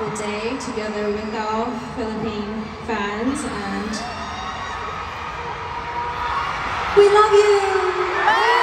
wonderful day together with our Philippine fans and we love you!